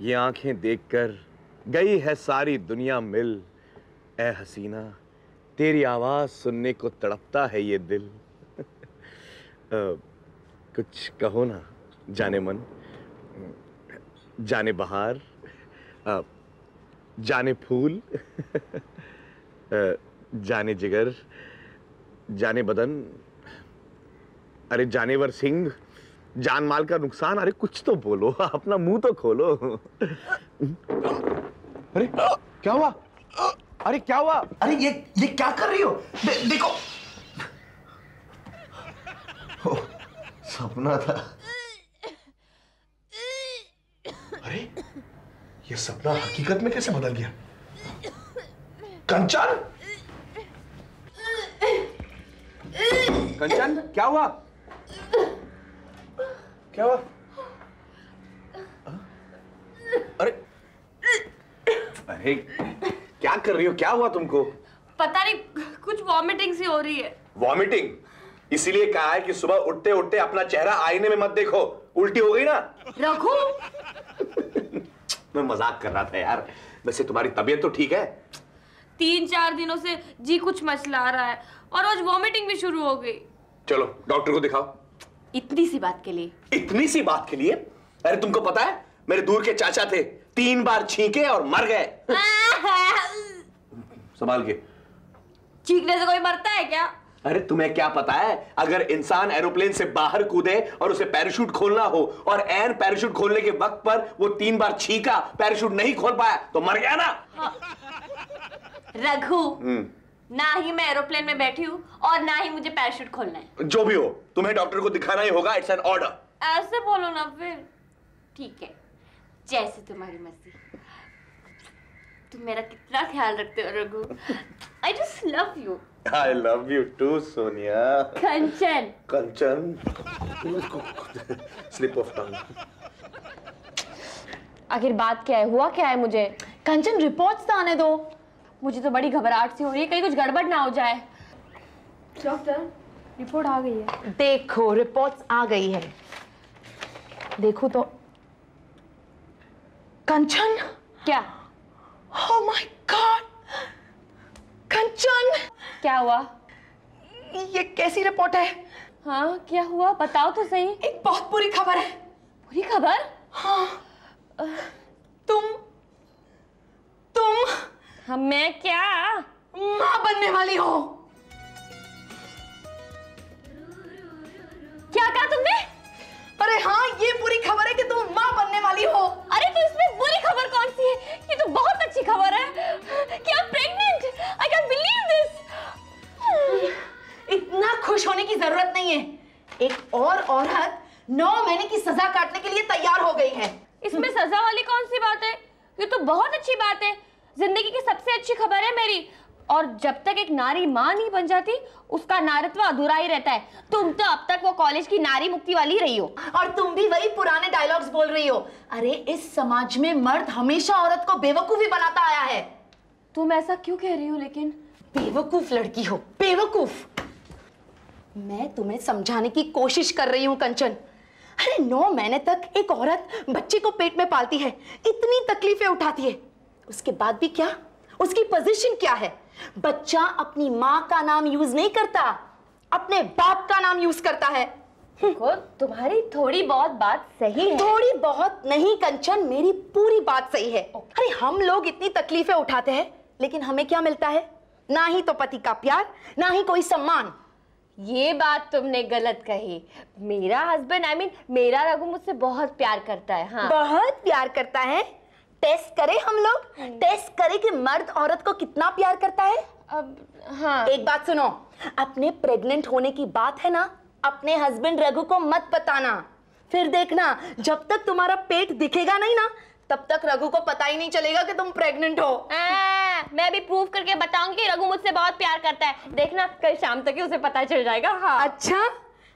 ये आँखें देखकर गई है सारी दुनिया मिल। ए हसीना तेरी आवाज़ सुनने को तड़पता है ये दिल। अ, कुछ कहो ना जाने मन। जाने बहार। जाने फूल। अ, जाने जिगर। जाने बदन अरे जानेवर सिंह जान माल का नुकसान अरे कुछ तो बोलो अपना मुँह तो खोलो। अरे क्या हुआ? अरे क्या हुआ? अरे ये ये क्या कर रही हो? दे, देखो। ओ, सपना था। अरे ये सपना हकीकत में कैसे बदल गया? कंचन? कंचन क्या हुआ? क्या हुआ? अरे अरे क्या कर रही हो? क्या हुआ तुमको? पता नहीं कुछ वॉमिटिंग सी हो रही है। वॉमिटिंग इसीलिए कहा है कि सुबह उठते उठते अपना चेहरा आईने में मत देखो। उल्टी हो गई ना? रघु? मैं मज़ाक कर रहा था यार। वैसे तुम्हारी तबीयत तो ठीक है? तीन चार दिनों से जी कुछ मचला रहा है और आज वॉमिटिंग भी शुरू हो गई। चलो डॉक्टर को दिखाओ। इतनी सी बात के लिए। इतनी सी बात के लिए? अरे तुमको पता है मेरे दूर के चाचा थे तीन बार छींके और मर गए। संभाल के। चीखने से कोई मरता है क्या? अरे तुम्हें क्या पता है अगर इंसान एरोप्लेन से बाहर कूदे और उसे पैराशूट खोलना हो और एन पैराशूट खोलने के वक्त पर वो तीन बार छीका पैराशूट नहीं खोल पाया तो मर गया ना। रघु। ना ही मैं एरोप्लेन में बैठी हूँ और ना ही मुझे पैराशूट खोलना है। जो भी हो तुम्हें डॉक्टर को दिखाना ही होगा इट्स एन ऑर्डर ऐसे बोलो ना फिर। ठीक है। जैसे तुम्हारी मर्ज़ी। तुम मेरा कितना ख्याल रखते हो Raghu. I just love you I love you too Sonia. Kanchan. Kanchan. Slip of tongue आखिर बात क्या है? हुआ क्या है मुझे? कंचन रिपोर्ट्स तो आने दो। मुझे तो बड़ी घबराहट सी हो रही है कहीं कुछ गड़बड़ ना हो जाए। डॉक्टर रिपोर्ट आ गई है। देखो रिपोर्ट्स आ गई है। देखो तो। कंचन? क्या? Oh my God Kanchan! क्या हुआ? ये कैसी रिपोर्ट है? हाँ क्या हुआ? बताओ तो सही। एक बहुत बुरी खबर है। पूरी खबर? हाँ। तुम हम मैं क्या? माँ बनने वाली हो। क्या कहा तुमने? अरे हाँ ये बुरी खबर है कि तुम माँ बनने वाली हो। अरे तो इसमें बुरी खबर कौन सी है? ये तो बहुत अच्छी खबर है। कि आप pregnant I can believe this इतना खुश होने की ज़रूरत नहीं है। एक और औरत नौ महीने की सजा काटने के लिए तैयार हो गई है। इसमें सजा वाली कौन सी बात है? ये तो बहुत अच्छी बात है। ज़िंदगी की सबसे अच्छी खबर है मेरी। और जब तक एक नारी माँ नहीं बन जाती उसका नारत्व अधूरा ही रहता है। तुम तो अब तक वो कॉलेज की नारी मुक्ति वाली रही हो। और तुम भी वही पुराने डायलॉग्स बोल रही हो। अरे इस समाज में मर्द हमेशा औरत को बेवकूफ़ी बनाता आया है। तुम ऐसा क्यों कह रही हो लेकिन? बेवकूफ़ लड़की हो बेवकूफ़। मैं तुम्हें समझाने की कोशिश कर रही हूँ कंचन। अरे नौ महीने तक एक औरत बच्चे को पेट में पालती है इतनी तकलीफें उठाती है। उसके बाद भी क्या? उसकी पोजीशन क्या है? बच्चा अपनी माँ का नाम यूज़ नहीं करता अपने बाप का नाम यूज़ करता है। देखो तुम्हारी थोड़ी बहुत बात सही है। थोड़ी बहुत नहीं कंचन मेरी पूरी बात सही है। अरे हम लोग इतनी तकलीफें उठाते हैं लेकिन हमें क्या मिलता है? ना ही तो पति का प्यार ना ही कोई सम्मान। ये बात तुमने गलत कही। मेरा हस्बैंड आई मीन मेरा रघु मुझसे बहुत प्यार करता है हाँ। बहुत प्यार करता है? टेस्ट करें हम लोग? टेस्ट करें कि मर्द औरत को कितना प्यार करता है? अब हाँ। एक बात सुनो। अपने प्रेग्नेंट होने की बात है ना? अपने हस्बैंड रघु को मत बताना। फिर देखना जब तक तुम्हारा पेट दिखेगा नहीं ना तब तक रघु को पता ही नहीं चलेगा कि तुम प्रेग्नेंट हो। आ, मैं भी प्रूव करके बताऊँगी कि रघु मुझसे बहुत प्यार करता है। देखना कल शाम तक ही उसे पता चल जाएगा। हाँ। अच्छा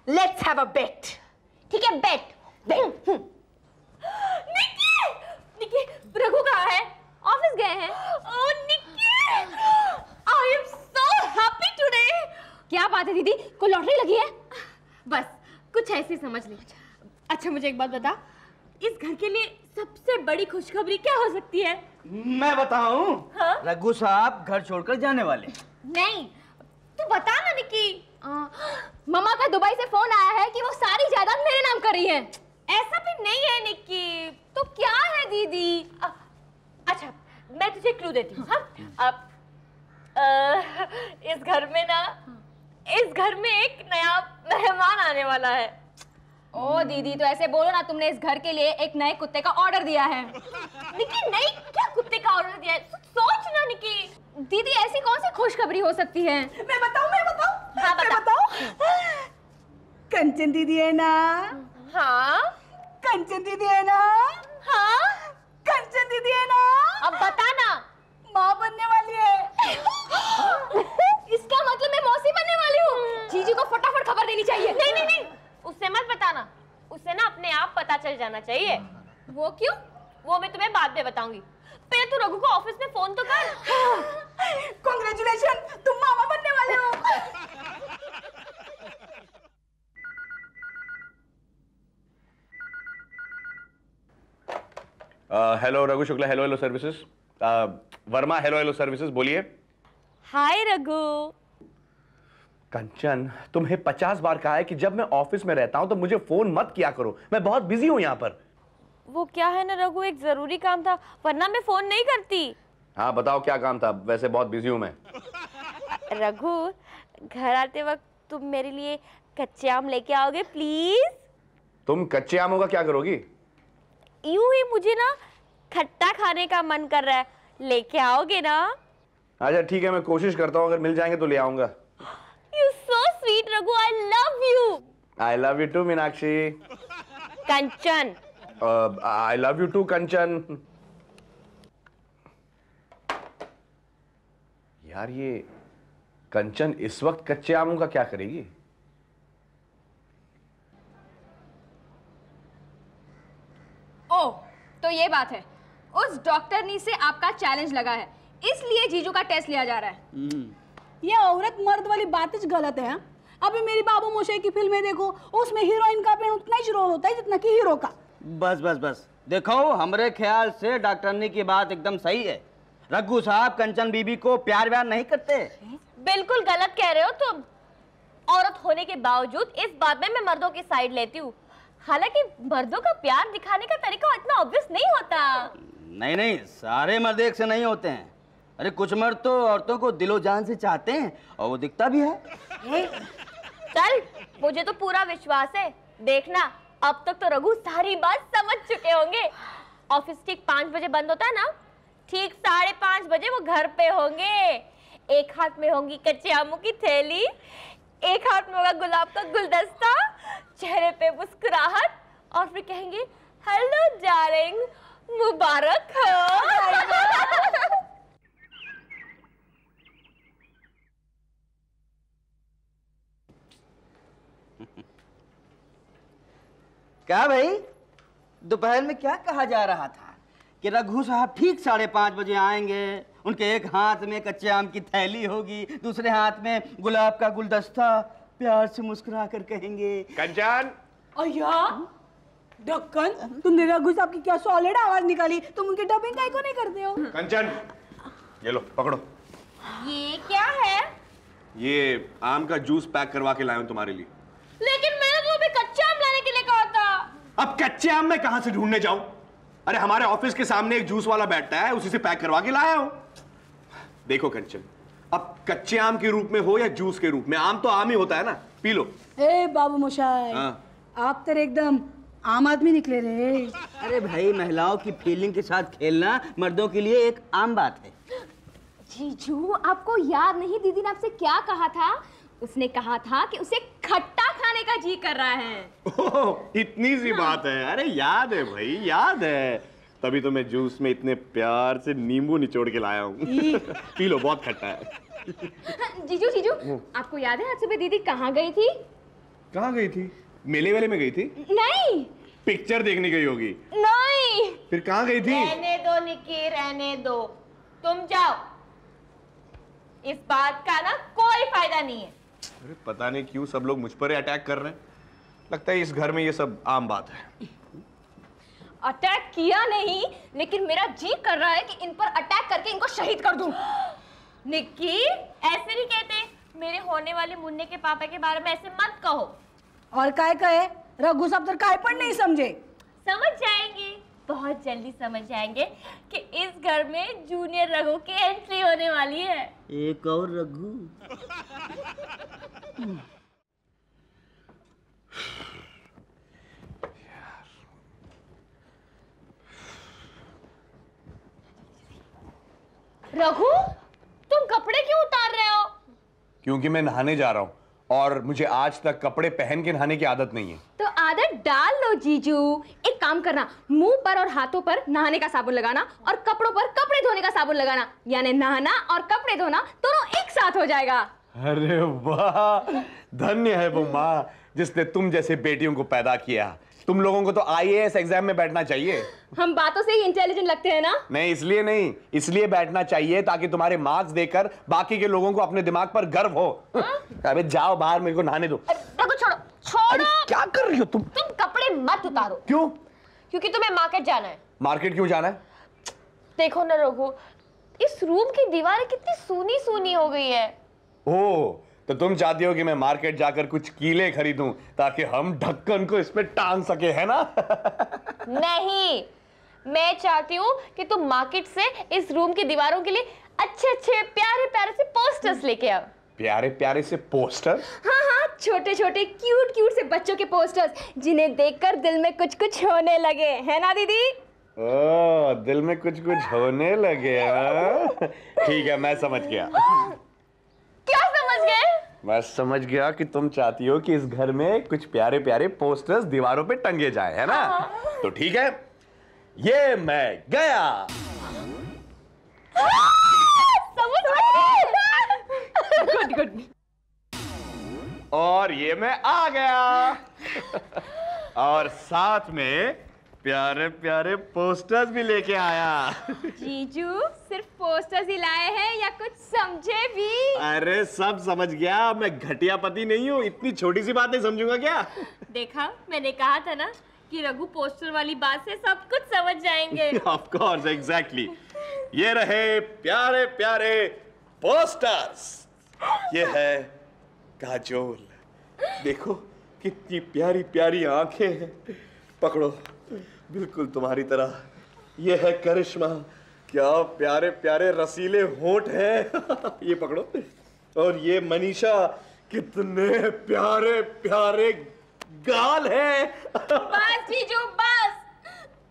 लेट्स हैव अ बेट ठीक है बेट बेट रघु कहाँ है? ऑफ़िस गए हैं। ओह Nikki I am so happy today. क्या बात है दीदी? कोई लॉटरी लगी है? बस कुछ ऐसे ही समझ ले। अच्छा मुझे एक बात बता। इस घर के लिए सबसे बड़ी खुशखबरी क्या हो सकती है? मैं बताऊँ? हाँ? रघु साहब घर छोड़कर जाने वाले। नहीं तू बता ना निकी। मम्मा का दुबई से फ़ोन आया है कि वो सारी जायदाद मेरे नाम कर रही है। नहीं है निक्की। तो क्या है दीदी? अ- अच्छा मैं तुझे क्लू देती हूँ हाँ? अब इस घर में ना इस घर में एक नया मेहमान आने वाला है। ओ दीदी तो ऐसे बोलो ना तुमने इस घर के लिए एक नए कुत्ते का ऑर्डर दिया है। निकी नहीं क्या कुत्ते का ऑर्डर दिया है? सोच ना निकी दीदी ऐसी कौन सी खुशखबरी हो सकती है? मैं बताऊँ मैं बताऊँ? हाँ, बता। मैं बता। बताऊँ? कंचन दीदी है ना? हाँ। कंचन दीदी है ना? हाँ? कंचन दीदी है ना? अब बता ना माँ बनने वाली है। इसका मतलब मैं मौसी बनने वाली हूँ। जीजी को फटाफट खबर देनी चाहिए। नहीं नहीं नहीं। उससे मत बताना। उससे ना अपने आप पता चल जाना चाहिए। वो क्यों? वो मैं तुम्हें बाद में बताऊँगी। पहले तू रघु को ऑफ़िस में फ़ोन तो कर। कॉन्ग्रेचुलेशन तुम मामा बनने वाले हो hello Raghu Shukla hello hello services Verma hello hello services बोलिए। हाय रघु कंचन तुम्हें पचास बार कहा है कि जब मैं ऑफ़िस में रहता हूँ तो मुझे फ़ोन मत किया करो। मैं बहुत बिज़ी हूँ यहाँ पर। वो क्या है ना रघु एक ज़रूरी काम था। वरना मैं फ़ोन नहीं करती। हाँ बताओ क्या काम था? वैसे बहुत बिज़ी हूँ मैं। रघु घर आते वक्त तुम मेरे लिए कच्चे आम लेके आओगे प्लीज़। तुम कच्चे आमों का क्या करोगी? यूँ ही मुझे ना खट्टा खाने का मन कर रहा है। लेके आओगे ना? अच्छा ठीक है मैं कोशिश करता हूँ। अगर मिल जाएँगे तो ले आऊँगा। You so sweet Raghu. I love you I love you too Meenakshi. Kanchan. I love you too Kanchan. यार ये कंचन इस वक्त कच्चे आमों का क्या करेगी ओ तो ये बात है। उस डॉक्टरनी से आपका चैलेंज लगा है। इसलिए जीजू का टेस्ट लिया जा रहा है। ये औरत मर्द वाली बात गलत है हाँ? अभी मेरी बाबू मोशे की फ़िल्में देखो उसमें हीरोइन का पेड़ उतना ही रोल होता है जितना कि हीरो का। बस बस बस। देखो हमरे ख्याल से डॉक्टरनी की बात एकदम सही है। रघु साहब कंचन बीबी को प्यार व्यार नहीं करते। बिल्कुल गलत कह रहे हो तुम। औरत होने के बावजूद इस बात में मैं मर्दों की साइड लेती हूँ। हालाँकि मर्दों का प्यार दिखाने का तरीका इतना ऑब्वियस नहीं होता। नहीं नहीं सारे मर्द एक से नहीं होते हैं। अरे कुछ मर्द तो औरतों को दिलो जान से चाहते हैं और वो दिखता भी है? चल मुझे तो पूरा विश्वास है। देखना अब तक तो रघु सारी बात समझ चुके होंगे। ऑफ़िस ठीक पाँच बजे बंद होता है ना? ठीक साढ़े पाँच बजे वो घर पे होंगे। एक हाथ में होंगी कच्चे आमों की थैली एक हाथ में होगा गुलाब का गुलदस्ता, चेहरे पे मुस्कुराहट और फिर कहेंगे, हेलो डार्लिंग, मुबारक हो। क्या भाई? दोपहर में क्या कहा जा रहा था कि रघु साहब ठीक साढ़े पाँच बजे आएँगे? उनके एक हाथ में कच्चे आम की थैली होगी दूसरे हाथ में गुलाब का गुलदस्ता। प्यार से मुस्कुरा कर कहेंगे कंचन! अय्या ढक्कन तुमने रघु साहब की क्या सॉलिड आवाज़ निकाली? तुम उनके डबिंग काहे को नहीं करते हो? कंचन ये लो पकड़ो। ये क्या है? ये आम का जूस पैक करवा के लाया हूँ तुम्हारे लिए। लेकिन मैंने तो अभी कच्चा आम लाने के लिए कहा था। अब कच्चे आम मैं कहाँ से ढूँढने जाऊँ? अरे हमारे ऑफ़िस के सामने एक जूस वाला बैठता है उसी से पैक करवा के लाया हूँ। देखो कंचन अब कच्चे आम के रूप में हो या जूस के रूप में? आम तो आम ही होता है ना। P low. ए बाबू मोशाय हाँ। आप तेरे एकदम आम आदमी निकले रे। अरे भाई महिलाओं की फीलिंग के साथ खेलना मर्दों के लिए एक आम बात है। जीजू आपको याद नहीं दीदी ने आपसे क्या कहा था? उसने कहा था कि उसे खट्टा खाने का जी कर रहा है। ओह, इतनी सी हाँ। बात है। अरे याद है भाई याद है। तभी तो मैं जूस में इतने प्यार से नींबू निचोड़ के लाया हूँ। पी लो बहुत खट्टा है। जीजू जीजू आपको याद है आज सुबह दीदी कहाँ गई थी? कहाँ गई थी? मेले वेले में गई थी। नहीं। पिक्चर देखने गई होगी। नहीं। फिर कहाँ गई थी? रहने दो निकी रहने दो। तुम जाओ। इस बात का ना कोई फ़ायदा नहीं है। अरे पता नहीं क्यों सब लोग मुझ पर अटैक कर रहे हैं। लगता है इस घर में ये सब आम बात है। अटैक किया नहीं लेकिन मेरा जी कर रहा है कि इन पर अटैक करके इनको शहीद कर दूँ। निक्की ऐसे नहीं कहते। मेरे होने वाले मुन्ने के पापा के बारे में ऐसे मत कहो। और काय कहे? रघु सब तो काय पर नहीं समझे। समझ जाएँगे। बहुत जल्दी समझ जाएँगे कि इस घर में जूनियर रघु की एंट्री होने वाली है। एक और रघु। रघु तुम कपड़े क्यों उतार रहे हो? क्योंकि मैं नहाने जा रहा हूँ और मुझे आज तक कपड़े पहन के नहाने की आदत नहीं है। तो आदत डाल लो जीजू। एक काम करना मुँह पर और हाथों पर नहाने का साबुन लगाना और कपड़ों पर कपड़े धोने का साबुन लगाना। यानी नहाना और कपड़े धोना दोनों एक साथ हो जाएगा। अरे वाह धन्य है वो माँ जिसने तुम जैसे बेटियों को पैदा किया। तुम लोगों को तो आईएएस एग्ज़ाम में बैठना चाहिए। हम बातों से ही इंटेलिजेंट लगते हैं ना? नहीं इसलिए नहीं इसलिए बैठना चाहिए ताकि तुम्हारे मार्क्स देकर बाकी के लोगों को अपने दिमाग पर गर्व हो। अबे जाओ बाहर मेरे को नहाने दो। छोड़ो छोड़ो। क्या कर रही हो तुम? तुम कपड़े मत उतारो। क्यों? क्योंकि तुम्हें मार्केट जाना है। मार्केट क्यों जाना है? देखो ना रघु इस रूम की दीवारें कितनी सूनी सूनी हो गई है। ओ तो तुम चाहती हो कि मैं मार्केट जाकर कुछ कीले खरीदूं ताकि हम ढक्कन को इसमें टांग सके है ना? नहीं। मैं चाहती हूँ कि तुम मार्केट से इस रूम की दीवारों के लिए अच्छे अच्छे प्यारे प्यारे से पोस्टर्स लेके आओ। प्यारे प्यारे से पोस्टर हाँ हाँ छोटे छोटे क्यूट क्यूट से बच्चों के पोस्टर्स जिन्हें देखकर दिल में कुछ कुछ होने लगे है ना दीदी? ओ दिल में कुछ कुछ होने लगे हाँ? ठीक है मैं समझ गया। मैं समझ गया कि तुम चाहती हो कि इस घर में कुछ प्यारे प्यारे पोस्टर्स दीवारों पे टंगे जाए है ना? तो ठीक है ये मैं गया। गुड गुड और ये मैं आ गया। और साथ में प्यारे प्यारे पोस्टर्स भी लेके आया। जीजू सिर्फ़ पोस्टर्स ही लाए हैं या कुछ समझे भी? अरे सब समझ गया। मैं घटिया पति नहीं हूँ। इतनी छोटी सी बात नहीं समझूँगा क्या? देखा मैंने कहा था ना कि रघु पोस्टर वाली बात से सब कुछ समझ जाएँगे। ऑफ़ कोर्स एग्जैक्टली ये रहे प्यारे प्यारे पोस्टर्स ये है काजोल। देखो कितनी प्यारी प्यारी आँखें हैं। पकड़ो। बिल्कुल तुम्हारी तरह। ये है करिश्मा क्या प्यारे प्यारे रसीले होठ हैं। ये पकड़ो। और ये मनीषा कितने प्यारे प्यारे गाल हैं। बस जीजू बस।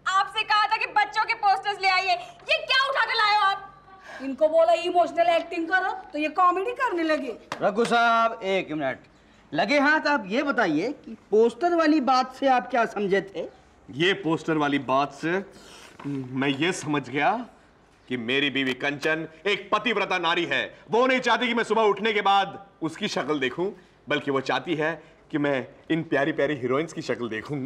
आपसे कहा था कि बच्चों के पोस्टर्स ले आइए। ये क्या उठा कर लाए हो आप? इनको बोला इमोशनल एक्टिंग करो तो ये कॉमेडी करने लगे। रघु साहब एक मिनट। लगे हाथ आप ये बताइए कि पोस्टर वाली बात से आप क्या समझे थे? ये पोस्टर वाली बात से मैं ये समझ गया कि मेरी बीवी कंचन एक पतिव्रता नारी है। वो नहीं चाहती कि मैं सुबह उठने के बाद उसकी शक्ल देखूँ बल्कि वो चाहती है कि मैं इन प्यारी प्यारी हीरोइंस की शक्ल देखूँ।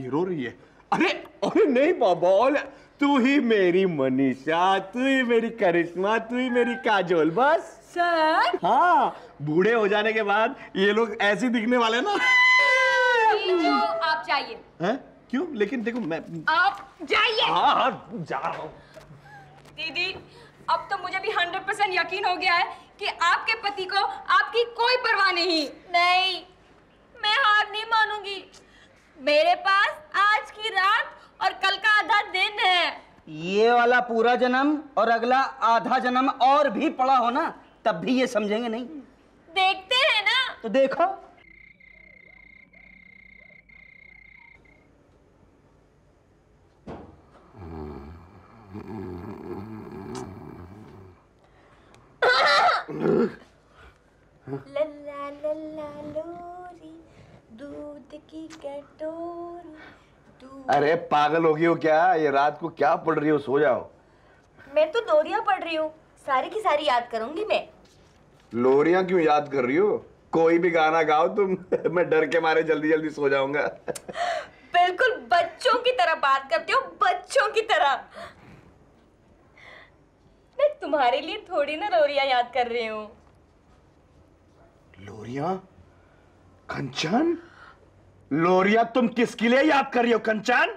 ये रो रही है। अरे अरे नहीं बाबा तू ही मेरी मनीषा तू ही मेरी करिश्मा तू ही मेरी काजोल बस। सर? हाँ बूढ़े हो जाने के बाद ये लोग ऐसे दिखने वाले ना। जीजू आप जाइए? हैं? क्यों? लेकिन देखो मैं आप जाइए। हाँ हाँ जा रहा हूँ। दीदी अब तो मुझे भी हंड्रेड परसेंट यकीन हो गया है कि आपके पति को आपकी कोई परवाह नहीं। नहीं मैं हार नहीं मानूँगी। मेरे पास आज की रात और कल का आधा दिन है। ये वाला पूरा जन्म और अगला आधा जन्म और भी पड़ा हो ना तब भी ये समझेंगे नहीं। देखते हैं ना। तो देखो। लल्ला लल्ला लोरी दूध की कटोरी अरे पागल हो गई हो क्या? ये रात को क्या पढ़ रही हो? सो जाओ। मैं तो लोरियाँ पढ़ रही हूँ। सारी की सारी याद करूँगी मैं। लोरिया क्यों याद कर रही हो? कोई भी गाना गाओ तुम मैं डर के मारे जल्दी जल्दी सो जाऊँगा। बिल्कुल बच्चों की तरह बात करती हो बच्चों की तरह। मैं तुम्हारे लिए थोड़ी ना लोरिया याद कर रही हूँ। लोरिया? कंचन? लोरिया तुम किसके लिए याद कर रही हो कंचन?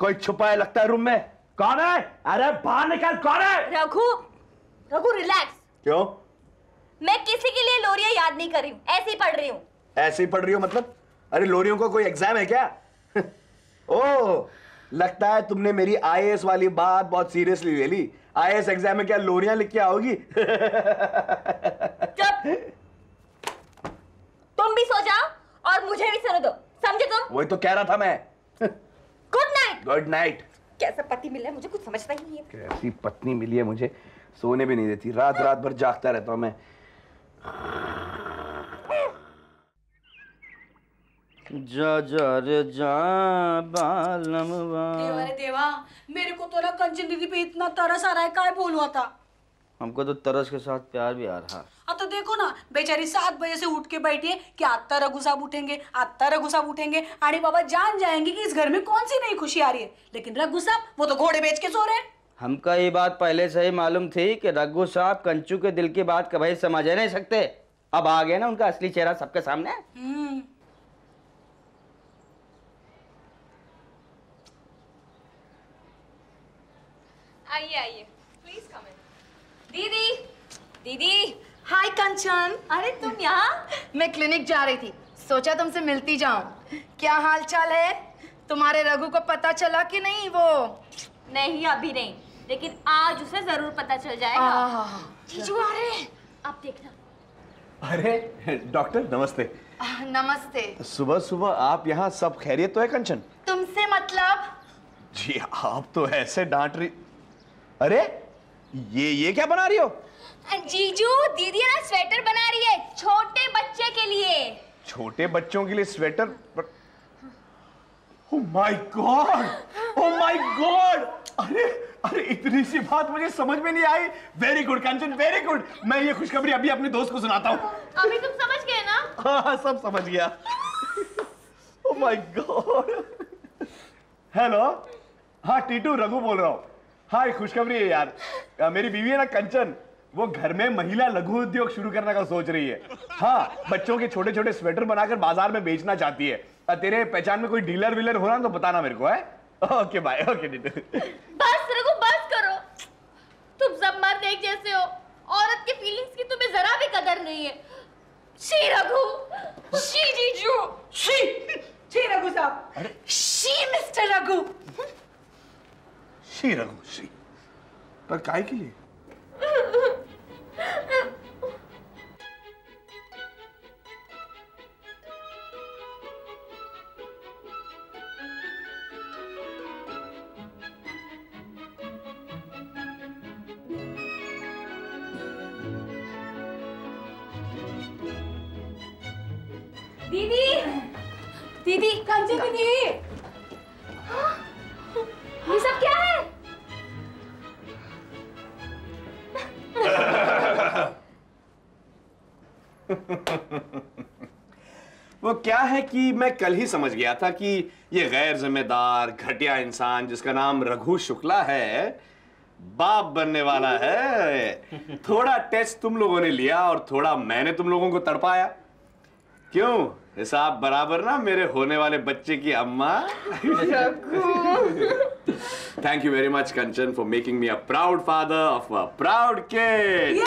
कोई छुपा है लगता है रूम में? कौन है? अरे बाहर निकल कौन है? रघु रघु रिलैक्स क्यों? मैं किसी के लिए लोरिया याद नहीं कर रही हूँ ऐसे ही पढ़ रही हूँ। ऐसे ही पढ़ रही हो मतलब? अरे लोरियों को कोई एग्ज़ाम है क्या? ओ लगता है तुमने मेरी आईएएस वाली बात बहुत सीरियसली ले ली। आईएएस एग्ज़ाम में क्या लोरियाँ लिख के आओगी? चुप। तुम भी सो जाओ और मुझे भी सुनो दो। समझे तुम? वही तो कह रहा था मैं। गुड नाइट गुड नाइट कैसा पति मिला है? मुझे कुछ समझता ही नहीं है। कैसी पत्नी मिली है मुझे? सोने भी नहीं देती। रात रात भर जागता रहता हूँ मैं। जा जा रे जा बालम देवा रे देवा मेरे को तो ना कंचन दीदी पे इतना तरस आ रहा है काय बोलूँ आता? हमको तो तरस के साथ प्यार भी आ रहा अब तो देखो ना बेचारी सात बजे से उठ के बैठी है कि आत्ता रघु साहब उठेंगे आत्ता रघु साहब उठेंगे आणि बाबा जान जाएँगे कि इस घर में कौन सी नई खुशी आ रही है। लेकिन रघु साहब वो तो घोड़े बेच के सो रहे हैं। हमका ये बात पहले से ही मालूम थी कि रघु साहब कंचू के दिल की बात कभी समझ नहीं सकते। अब आ गए ना उनका असली चेहरा सबके सामने? आइए आइए। प्लीज़ कम इन दीदी दीदी। हाय कंचन। अरे तुम यहाँ? मैं क्लिनिक जा रही थी। सोचा तुमसे मिलती जाऊँ। क्या हाल चाल है? तुम्हारे रघु को पता चला कि नहीं वो? नहीं अभी नहीं। लेकिन आज उसे ज़रूर पता चल जाएगा। आह, जीजू आ रहे हैं। देखना। अरे डॉक्टर नमस्ते। आह, नमस्ते। सुबह सुबह आप यहाँ सब खैरियत तो है कंचन? तुमसे मतलब? जी आप तो ऐसे डांट रही अरे ये ये क्या बना रही हो? जीजू दीदी ना स्वेटर बना रही है छोटे बच्चे के लिए। छोटे बच्चों के लिए sweater? oh my God oh my God अरे अरे इतनी सी बात मुझे समझ में नहीं आई। Very good Kanchan very good मैं ये खुशखबरी अभी अपने दोस्त को सुनाता हूँ। अभी तुम समझ गए ना? हाँ हाँ, सब समझ गया। ओ माय गॉड हेलो हाँ टीटू रघु बोल रहा हूँ। हाँ ये खुशखबरी है यार। अ, मेरी बीवी है ना कंचन। वो घर में महिला लघु उद्योग शुरू करने का सोच रही है। हाँ बच्चों के छोटे छोटे स्वेटर बनाकर बाज़ार में बेचना चाहती है। तेरे पहचान में कोई डीलर वीलर हो ना तो बताना मेरे को है? ओके बाय ओके बस रघु बस करो। तुम सब मर्द एक जैसे हो। औरत की फीलिंग्स की तुम्हें जरा भी कदर नहीं है। शी रघु। शी जीजू। शी शी रघु साहब। शी मिस्टर रघु। शी रघु शी पर काय के लिए? दीदी! दीदी कंचन दीदी! क्या है कि मैं कल ही समझ गया था कि ये गैर जिम्मेदार घटिया इंसान जिसका नाम रघु शुक्ला है बाप बनने वाला है। थोड़ा टेस्ट तुम लोगों ने लिया और थोड़ा मैंने तुम लोगों को तड़पाया। क्यों? हिसाब बराबर ना मेरे होने वाले बच्चे की अम्मा। Thank you very much Kanchan for making me a proud father of a proud kid